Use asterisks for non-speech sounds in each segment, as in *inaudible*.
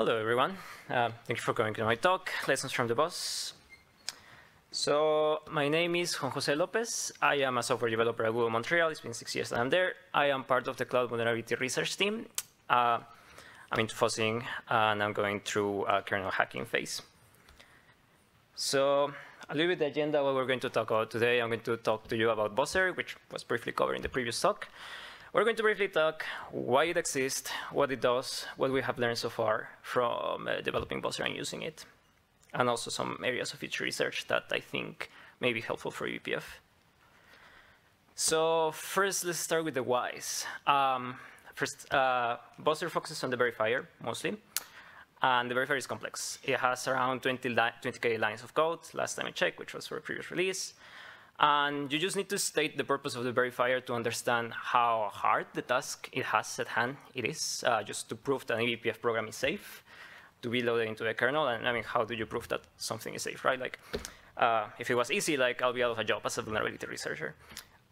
Hello, everyone. Uh, thank you for coming to my talk, Lessons from the Buzz. So my name is Juan Jose Lopez. I am a software developer at Google Montreal. It's been six years that I'm there. I am part of the cloud vulnerability research team. Uh, I'm into fuzzing, and I'm going through a kernel hacking phase. So a little bit the agenda, what we're going to talk about today. I'm going to talk to you about Buzzer, which was briefly covered in the previous talk. We're going to briefly talk why it exists, what it does, what we have learned so far from uh, developing Buzzer and using it, and also some areas of future research that I think may be helpful for eBPF. So first, let's start with the whys. Um, first, uh, focuses on the verifier mostly, and the verifier is complex. It has around 20 li 20k lines of code, last time I checked, which was for a previous release. And you just need to state the purpose of the verifier to understand how hard the task it has at hand it is, uh, just to prove that an eBPF program is safe to be loaded into the kernel. And I mean, how do you prove that something is safe, right? Like, uh, if it was easy, like I'll be out of a job as a vulnerability researcher.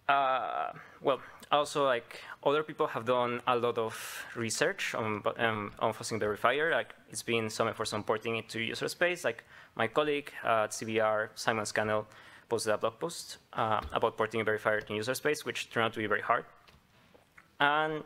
Uh, well, also like other people have done a lot of research on um, on fuzzing verifier. Like it's been some effort on porting it to user space. Like my colleague at CBR, Simon Scannell, posted a blog post uh, about porting a verifier in user space, which turned out to be very hard. And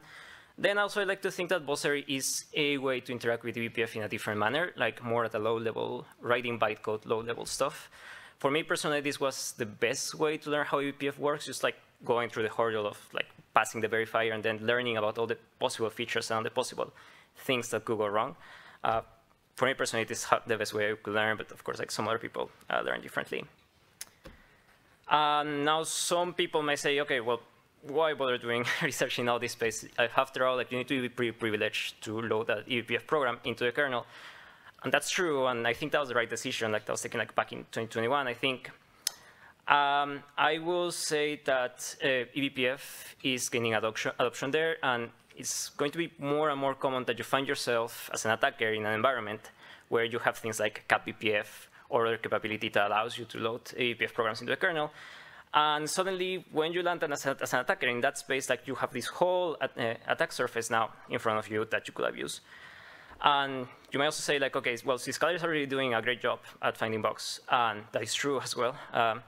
then also I like to think that Buzzer is a way to interact with eBPF in a different manner, like more at a low level, writing bytecode, low level stuff. For me personally, this was the best way to learn how eBPF works, just like going through the hurdle of like passing the verifier and then learning about all the possible features and all the possible things that could go wrong. Uh, for me personally, it is the best way I could learn, but of course, like some other people uh, learn differently. And now some people may say, okay, well, why bother doing *laughs* research in all this space? After all, like you need to be pretty privileged to load that eBPF program into the kernel. And that's true, and I think that was the right decision, like that was taken like back in 2021, I think. Um, I will say that uh, is gaining adoption, adoption there, and it's going to be more and more common that you find yourself as an attacker in an environment where you have things like CAPBPF or other capability that allows you to load eBPF programs into the kernel. And suddenly, when you land as, as an attacker in that space, like you have this whole at, uh, attack surface now in front of you that you could abuse. And you may also say, like, okay, well, Syzkaller is already doing a great job at finding bugs, and that is true as well. Um,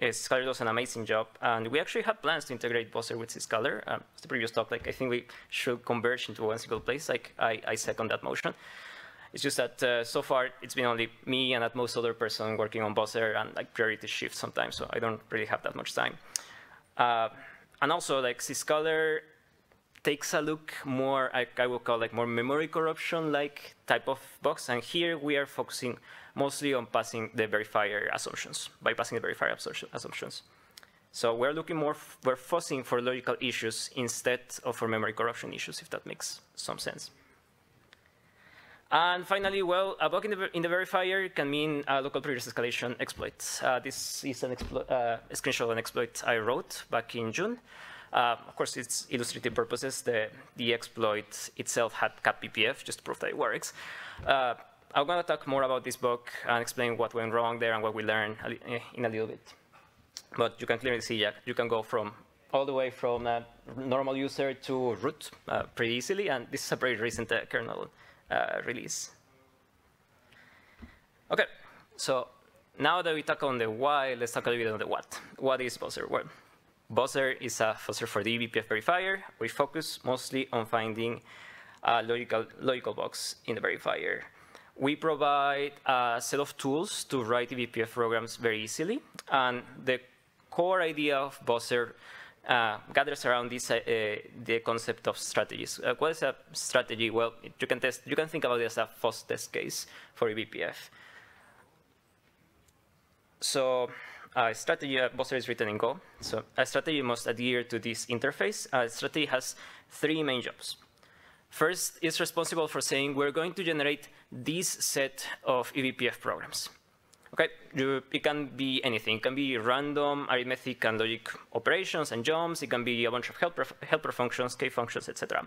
Syzkaller does an amazing job, and we actually have plans to integrate Buzzer with Syzkaller. Um, the previous talk, like, I think we should converge into one single place. Like, I, I second that motion. It's just that uh, so far it's been only me and at most other person working on Buzzer and like priority shift sometimes, so I don't really have that much time. Uh, and also like Syzkaller takes a look more, like I will call like more memory corruption like type of box. And here we are focusing mostly on passing the verifier assumptions, bypassing the verifier assumptions. So we're looking more, we're fuzzing for logical issues instead of for memory corruption issues, if that makes some sense. And finally, well, a bug in the, in the verifier can mean a local privilege escalation exploit. Uh, this is an uh, a screenshot of an exploit I wrote back in June. Uh, of course, it's illustrative purposes. The, the exploit itself had CAPBPF, just to prove that it works. Uh, I'm going to talk more about this bug and explain what went wrong there and what we learned in a little bit. But you can clearly see yeah, you can go from all the way from a normal user to root uh, pretty easily, and this is a very recent uh, kernel uh, release. Okay, so now that we talk on the why, let's talk a little bit on the what. What is Buzzer? Well, Buzzer is a fuzzer for the eBPF verifier. We focus mostly on finding a logical, logical bugs in the verifier. We provide a set of tools to write eBPF programs very easily. And the core idea of Buzzer uh, gathers around this, uh, the concept of strategies. Uh, what is a strategy? Well, you can test. You can think about it as a fuzz test case for eBPF. So a strategy uh, Buzzer is written in Go. So a strategy must adhere to this interface. A strategy has three main jobs. First, it's responsible for saying we're going to generate this set of eBPF programs. Okay, you, it can be anything. It can be random arithmetic and logic operations and jumps. It can be a bunch of helper, helper functions, k functions, etc.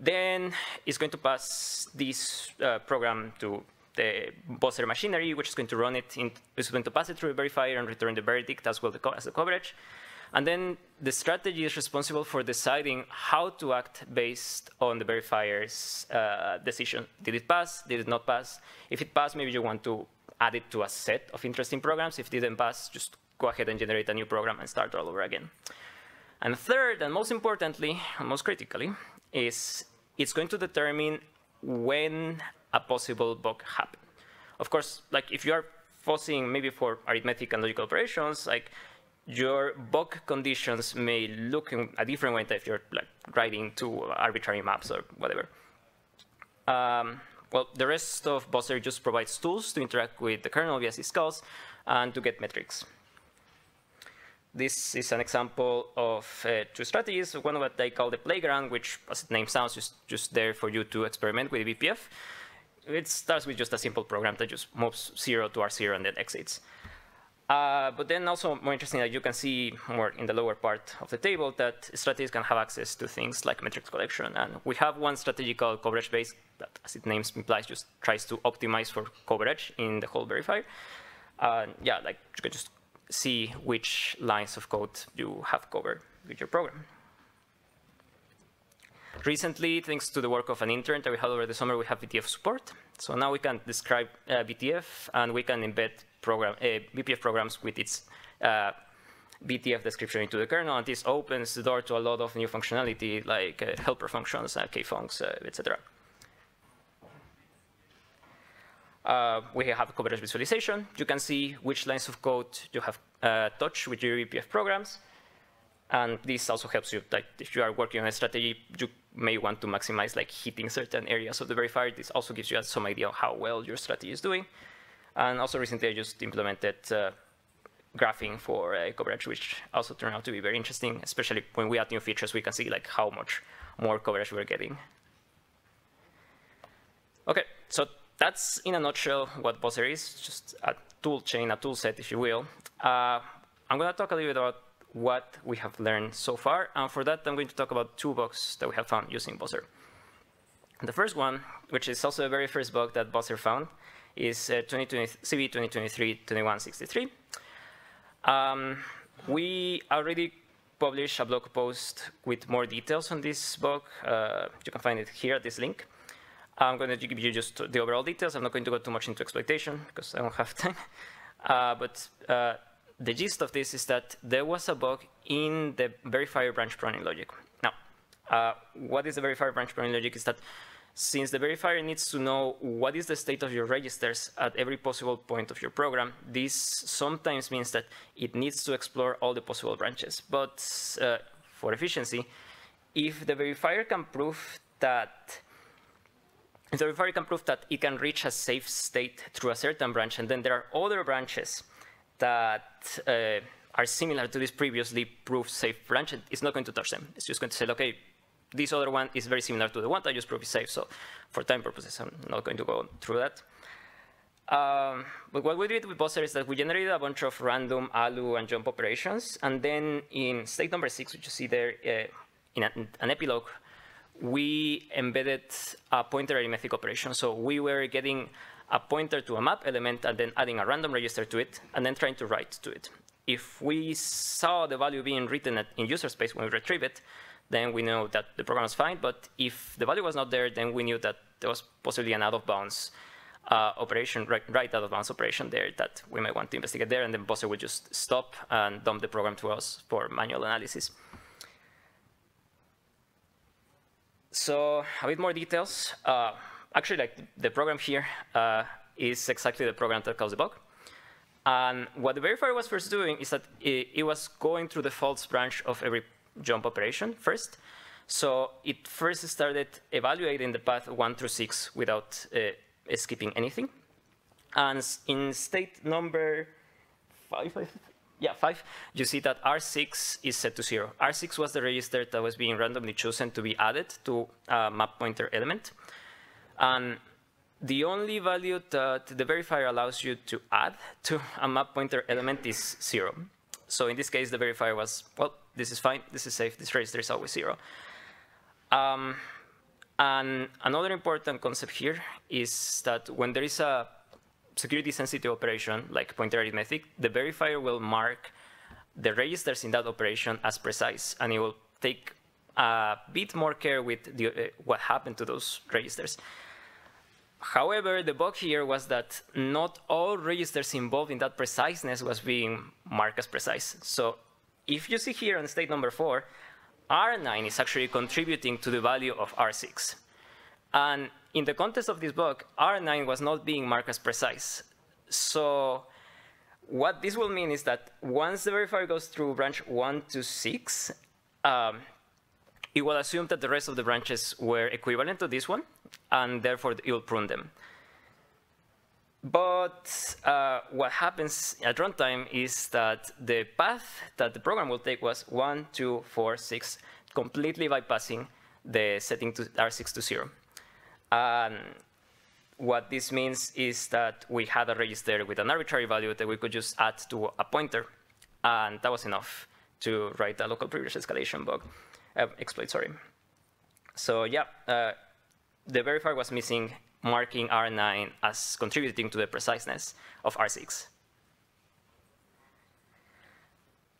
Then it's going to pass this uh, program to the Buzzer machinery, which is going to run it. In, going to pass it through a verifier and return the verdict as well as the coverage. And then the strategy is responsible for deciding how to act based on the verifier's uh, decision. Did it pass? Did it not pass? If it passed, maybe you want to add it to a set of interesting programs. If it didn't pass, just go ahead and generate a new program and start all over again. And third, and most importantly, and most critically, is it's going to determine when a possible bug happened. Of course, like if you are fuzzing maybe for arithmetic and logical operations, like your bug conditions may look in a different way if you're like writing two arbitrary maps or whatever. Um, well, the rest of Buzzer just provides tools to interact with the kernel via syscalls and to get metrics. This is an example of uh, two strategies. One of what I call the playground, which, as the name sounds, is just there for you to experiment with BPF. It starts with just a simple program that just moves 0 to R0 and then exits. Uh, but then also more interesting that you can see more in the lower part of the table that strategies can have access to things like metrics collection. And we have one strategy called coverage base that, as its name implies, just tries to optimize for coverage in the whole verifier. Uh, yeah, like you can just see which lines of code you have covered with your program. Recently, thanks to the work of an intern that we had over the summer, we have BTF support. So now we can describe uh, BTF, and we can embed program, uh, BPF programs with its uh, BTF description into the kernel, and this opens the door to a lot of new functionality like uh, helper functions, uh, kfuncs, uh, etc. Uh, we have coverage visualization. You can see which lines of code you have uh, touched with your BPF programs. And this also helps you, like if you are working on a strategy, you may want to maximize like hitting certain areas of the verifier. This also gives you some idea of how well your strategy is doing. And also recently I just implemented uh, graphing for uh, coverage, which also turned out to be very interesting, especially when we add new features, we can see like how much more coverage we're getting. Okay, so that's in a nutshell what Buzzer is, just a tool chain, a tool set, if you will. Uh, I'm going to talk a little bit about what we have learned so far. And for that, I'm going to talk about two bugs that we have found using Buzzer. The first one, which is also the very first bug that Buzzer found, is uh, 2020, CVE 2023-2163. Um, we already published a blog post with more details on this bug. Uh, you can find it here at this link. I'm going to give you just the overall details. I'm not going to go too much into exploitation because I don't have *laughs* time. Uh, but uh, the gist of this is that there was a bug in the verifier branch pruning logic. Now, uh, what is the verifier branch pruning logic is that since the verifier needs to know what is the state of your registers at every possible point of your program, this sometimes means that it needs to explore all the possible branches. But uh, for efficiency, if the verifier can prove that if the verifier can prove that it can reach a safe state through a certain branch, and then there are other branches that uh, are similar to this previously proved safe branch, it's not going to touch them. It's just going to say, okay, this other one is very similar to the one that I just proved is safe. So for time purposes, I'm not going to go through that. Um, but what we did with Buzzer is that we generated a bunch of random ALU and jump operations. And then in state number six, which you see there uh, in a, an epilogue, we embedded a pointer arithmetic operation. So we were getting a pointer to a map element and then adding a random register to it and then trying to write to it. If we saw the value being written in user space when we retrieve it, then we know that the program is fine. But if the value was not there, then we knew that there was possibly an out of bounds uh, operation, right, right, out of bounds operation there that we might want to investigate there. And then Buzzer would just stop and dump the program to us for manual analysis. So a bit more details. Uh, actually, like the program here uh, is exactly the program that caused the bug. And what the verifier was first doing is that it, it, was going through the false branch of every jump operation first. So it first started evaluating the path one through six without uh, skipping anything. And in state number five, yeah, five, you see that R6 is set to zero. R6 was the register that was being randomly chosen to be added to a map pointer element. And the only value that the verifier allows you to add to a map pointer element is zero. So in this case, the verifier was, well, this is fine, this is safe, this register is always zero. Um, and another important concept here is that when there is a security sensitive operation like pointer arithmetic, the verifier will mark the registers in that operation as precise, and it will take a bit more care with the, uh, what happened to those registers. However, the bug here was that not all registers involved in that preciseness was being marked as precise. So if you see here on state number four, R9 is actually contributing to the value of R6. And in the context of this bug, R9 was not being marked as precise. So what this will mean is that once the verifier goes through branch 1 to 6, um, it will assume that the rest of the branches were equivalent to this one, and therefore it will prune them. But uh, what happens at runtime is that the path that the program will take was 1, 2, 4, 6, completely bypassing the setting to R6 to 0. Um, what this means is that we had a register with an arbitrary value that we could just add to a pointer, and that was enough to write a local privilege escalation bug, uh, exploit, sorry. So yeah, uh, the verifier was missing marking R9 as contributing to the preciseness of R6.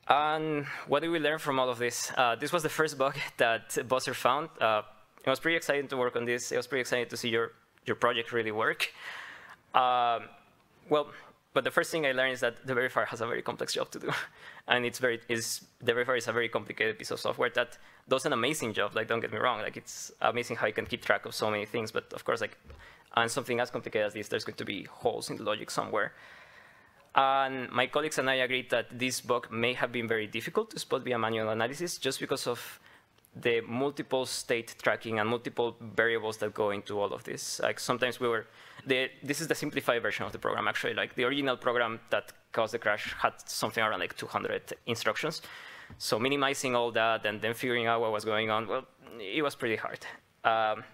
And what did we learn from all of this? Uh, this was the first bug *laughs* that Buzzer found. Uh, it was pretty exciting to work on this. It was pretty exciting to see your, your project really work. Um, well, but the first thing I learned is that the verifier has a very complex job to do. *laughs* and it's very, is, the verifier is a very complicated piece of software that does an amazing job. Like, don't get me wrong. Like, it's amazing how you can keep track of so many things. But of course, like, on something as complicated as this, there's going to be holes in the logic somewhere. And my colleagues and I agreed that this bug may have been very difficult to spot via manual analysis just because of the multiple state tracking and multiple variables that go into all of this. Like sometimes we were, the, this is the simplified version of the program actually. Like the original program that caused the crash had something around like 200 instructions. So minimizing all that and then figuring out what was going on, well, it was pretty hard. Um,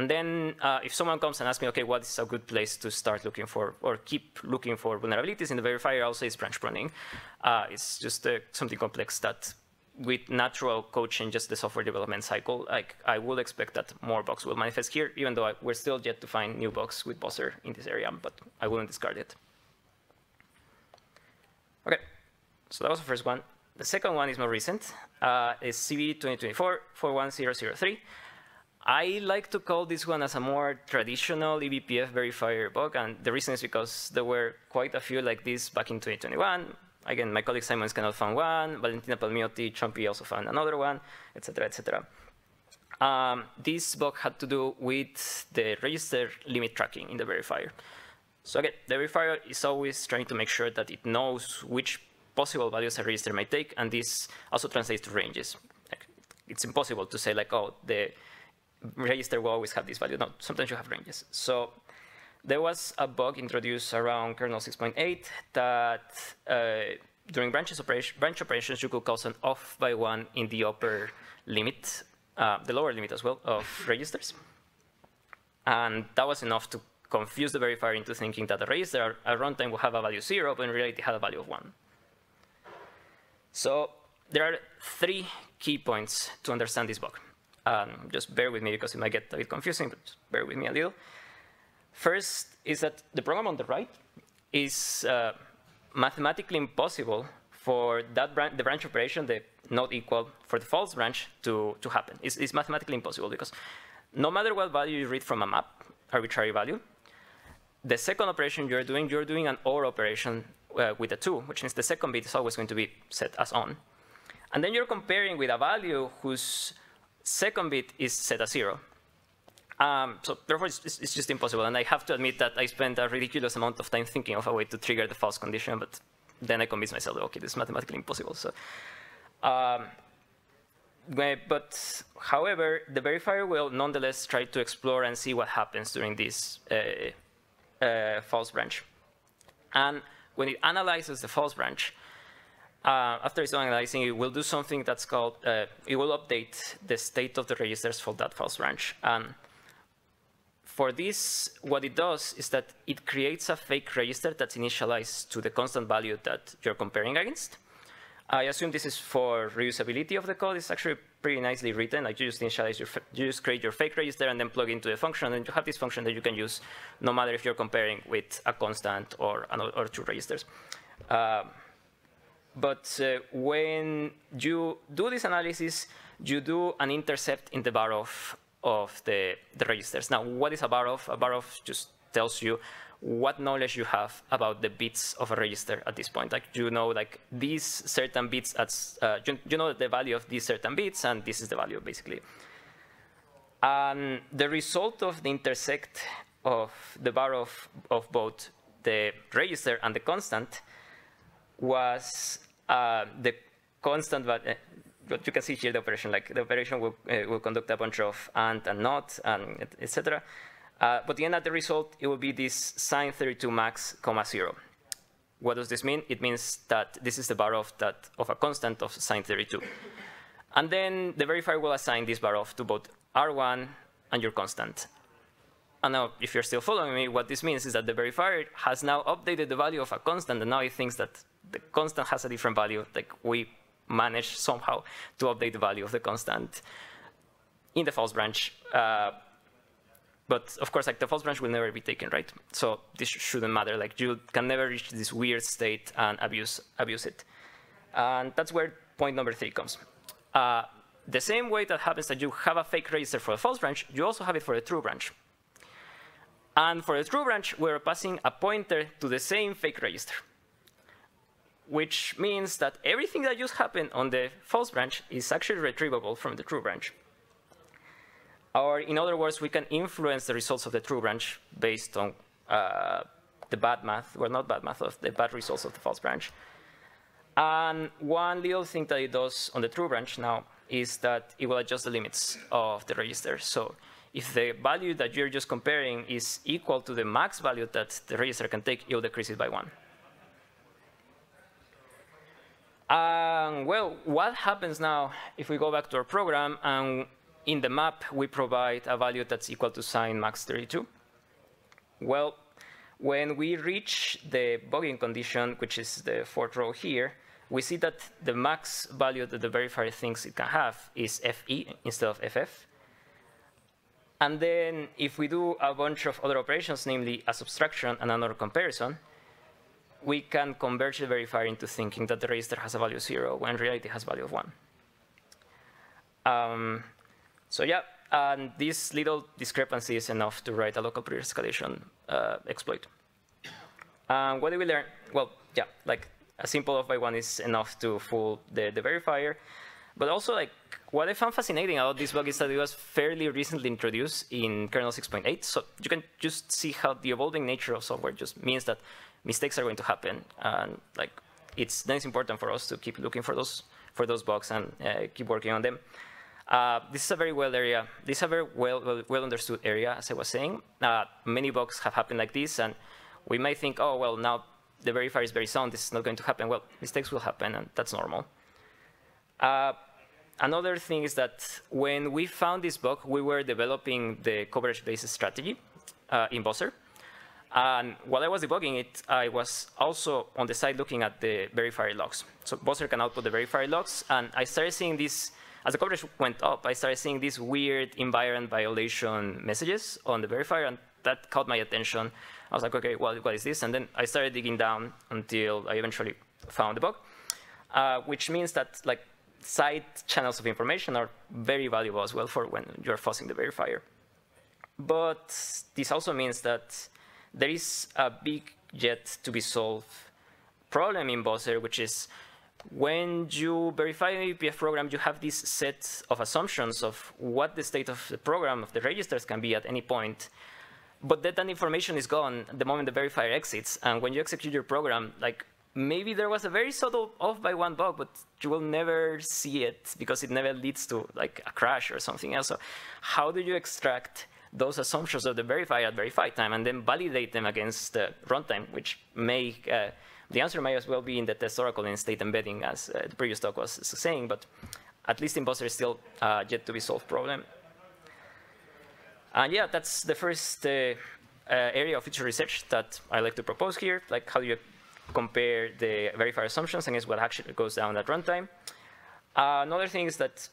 and then uh, if someone comes and asks me, okay, what is a good place to start looking for or keep looking for vulnerabilities in the verifier, I'll say it's branch pruning. Uh, it's just uh, something complex that with natural code changes the software development cycle, like I would expect that more bugs will manifest here, even though I, we're still yet to find new bugs with Buzzer in this area, but I wouldn't discard it. Okay, so that was the first one. The second one is more recent. Uh, it's CVE 2024-41003. I like to call this one as a more traditional eBPF verifier bug, and the reason is because there were quite a few like this back in 2021, Again, my colleague Simon Scannell found one, Valentina Palmiotti, Chompy also found another one, etc., etc. Um, this bug had to do with the register limit tracking in the verifier. So again, the verifier is always trying to make sure that it knows which possible values a register might take, and this also translates to ranges. Like, it's impossible to say like, oh, the register will always have this value. No, sometimes you have ranges. So there was a bug introduced around kernel 6.8 that uh, during operation, branch operations, you could cause an off by one in the upper limit, uh, the lower limit as well, of registers. And that was enough to confuse the verifier into thinking that the register at runtime will have a value zero, but in reality it had a value of one. So there are three key points to understand this bug. Um, just bear with me because it might get a bit confusing, but bear with me a little. First is that the program on the right is uh, mathematically impossible for that branch, the branch operation, the not equal, for the false branch to, to happen. It's, it's mathematically impossible because no matter what value you read from a map, arbitrary value, the second operation you're doing, you're doing an OR operation uh, with a 2, which means the second bit is always going to be set as on. And then you're comparing with a value whose second bit is set as 0. Um, so therefore, it's, it's, just impossible. And I have to admit that I spent a ridiculous amount of time thinking of a way to trigger the false condition, but then I convinced myself, that okay, this is mathematically impossible. So, um, but however, the verifier will nonetheless try to explore and see what happens during this uh, uh, false branch. And when it analyzes the false branch, uh, after analyzing, it will do something that's called, uh, it will update the state of the registers for that false branch. And for this, what it does is that it creates a fake register that's initialized to the constant value that you're comparing against. I assume this is for reusability of the code. It's actually pretty nicely written. Like you just initialize your, you just create your fake register and then plug into the function, and you have this function that you can use no matter if you're comparing with a constant or or two registers. Um, but uh, when you do this analysis, you do an intercept in the var_off, of the, the registers. Now, what is a var_off? A var_off just tells you what knowledge you have about the bits of a register at this point. Like you know, like these certain bits, at, uh, you, you, know the value of these certain bits, and this is the value basically. And the result of the intersect of the var_off, of both the register and the constant was uh, the constant, but uh, what you can see here the operation, like the operation will, uh, will conduct a bunch of and and not and etc. Uh, but the end of the result, it will be this sine 32 max comma zero. What does this mean? It means that this is the var_off that of a constant of sine 32. And then the verifier will assign this var_off to both R1 and your constant. And now, if you're still following me, what this means is that the verifier has now updated the value of a constant, and now it thinks that the constant has a different value. Like we manage somehow to update the value of the constant in the false branch. Uh, but of course, like the false branch will never be taken, right? So this shouldn't matter. Like you can never reach this weird state and abuse abuse it. And that's where point number three comes. Uh, the same way that happens that you have a fake register for the false branch, you also have it for the true branch. And for the true branch, we're passing a pointer to the same fake register, which means that everything that just happened on the false branch is actually retrievable from the true branch. Or in other words, we can influence the results of the true branch based on uh, the bad math, well, not bad math, of the bad results of the false branch. And one little thing that it does on the true branch now is that it will adjust the limits of the register. So if the value that you're just comparing is equal to the max value that the register can take, you'll decrease it by one. Um, well, what happens now if we go back to our program and in the map we provide a value that's equal to sine max 32? Well, when we reach the bugging condition, which is the fourth row here, we see that the max value that the verifier thinks it can have is FE instead of FF. And then if we do a bunch of other operations, namely a subtraction and another comparison, we can converge the verifier into thinking that the register has a value of zero when reality it has value of one. Um, so yeah, and this little discrepancy is enough to write a local pre-escalation uh, exploit. Um, what did we learn? Well, yeah, like a simple off by one is enough to fool the, the verifier. But also, like, what I found fascinating about this bug is that it was fairly recently introduced in kernel 6.8. So you can just see how the evolving nature of software just means that mistakes are going to happen. And like, it's then it's important for us to keep looking for those for those bugs and uh, keep working on them. Uh, this is a very well area. This is a very well, well, well understood area, as I was saying. Uh, many bugs have happened like this, and we may think, oh, well, now the verifier is very sound. This is not going to happen. Well, mistakes will happen, and that's normal. Uh, another thing is that when we found this bug, we were developing the coverage-based strategy uh, in Buzzer. And while I was debugging it, I was also on the side looking at the verifier logs. So Buzzer can output the verifier logs, and I started seeing this, as the coverage went up, I started seeing these weird environment violation messages on the verifier, and that caught my attention. I was like, okay, well, what is this? And then I started digging down until I eventually found the bug, uh, which means that like side channels of information are very valuable as well for when you're fuzzing the verifier. But this also means that there is a big yet to be solved problem in Buzzer, which is when you verify an eBPF program, you have this set of assumptions of what the state of the program, of the registers can be at any point. But that, that information is gone the moment the verifier exits. And when you execute your program, like maybe there was a very subtle off by one bug, but you will never see it because it never leads to like a crash or something else. So how do you extract those assumptions of the verifier at verify time and then validate them against the runtime, which may, uh, the answer may as well be in the test oracle in state embedding as uh, the previous talk was saying, but at least in Buzzer is still uh, yet to be solved problem. And yeah, that's the first uh, uh, area of future research that I like to propose here, like how do you compare the verifier assumptions against what actually goes down at runtime. Uh, another thing is that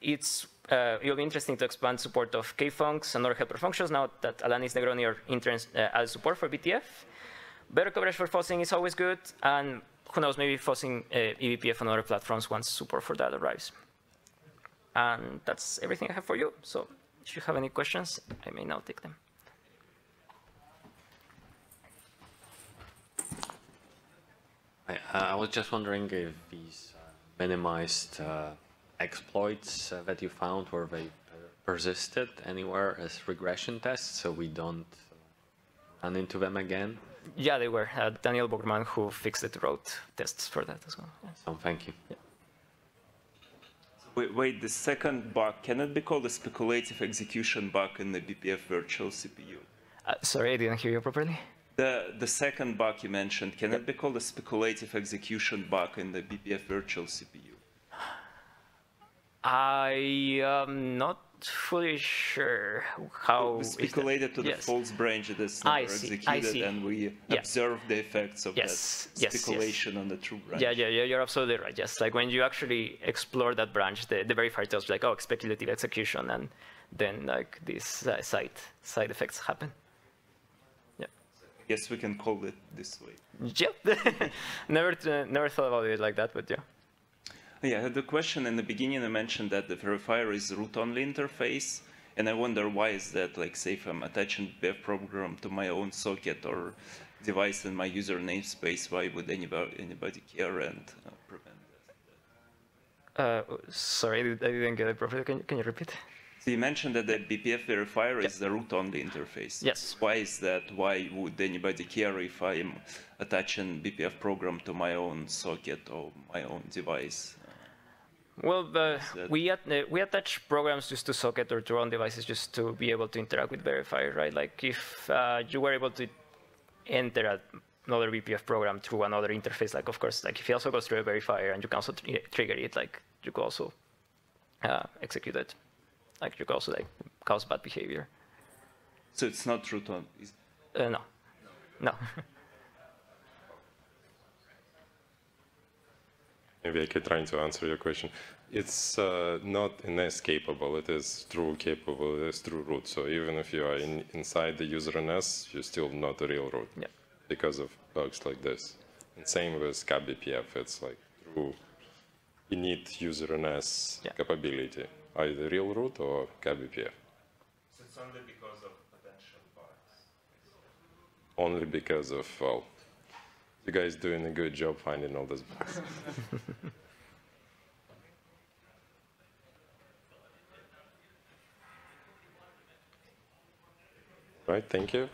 it's uh, it'll be interesting to expand support of kfuncs and other helper functions now that Alanis Negroni are interns uh, support for BTF. Better coverage for fuzzing is always good, and who knows, maybe forcing uh, eBPF on other platforms once support for that arrives. And that's everything I have for you. So if you have any questions, I may now take them. I, I was just wondering if these uh, minimized uh, exploits uh, that you found, were they persisted anywhere as regression tests so we don't run into them again? Yeah, they were. Uh, Daniel Borkmann, who fixed it, wrote tests for that as well. Yes. So thank you. Yeah. Wait, wait, the second bug, can it be called a speculative execution bug in the BPF virtual CPU? Uh, sorry, I didn't hear you properly. The, the second bug you mentioned, can it be called a speculative execution bug in the BPF virtual CPU? I am not fully sure how. we speculated to the yes. false branch that is never see, executed, and we Yeah. observed the effects of Yes, that yes, yes. speculation on the true branch. Yeah, yeah, yeah, you're absolutely right. Yes, like when you actually explore that branch, the, the verifier tells you like, oh, speculative execution, and then like these uh, side side effects happen. Yeah. Yes, we can call it this way. Yep. *laughs* never uh, never thought about it like that, but yeah. Yeah, I had a question in the beginning. I mentioned that the verifier is root-only interface, and I wonder why is that? Like, say, if I'm attaching BPF program to my own socket or device in my user namespace, why would anybody, anybody care and uh, prevent that? Uh, sorry, I didn't get it properly. Can, you- can you repeat? So you mentioned that the BPF verifier is the root-only interface. Yes. Why is that? Why would anybody care if I'm attaching BPF program to my own socket or my own device? Well, that- we uh, we attach programs just to socket or to run devices just to be able to interact with verifier, right? Like if uh, you were able to enter a, another BPF program through another interface, like of course, like if it also goes through a verifier and you can also tr- trigger it, like you could also uh, execute it. Like you could also like cause bad behavior. So it's not root-only. Is- Uh, no, no. *laughs* Maybe I could try to answer your question. It's uh, not NS capable, it is true capable, it is true root. So even if you are in, inside the user NS, you're still not a real root Yeah. because of bugs like this. And same with CAPBPF, it's like true, you need user NS Yeah. capability, either real root or CAPBPF. So it's only because of potential bugs. Only because of, well, you guys doing a good job finding all those bugs. *laughs* right, thank you.